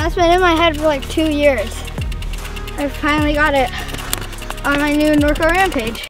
That's been in my head for like two years. I finally got it on my new Norco Rampage.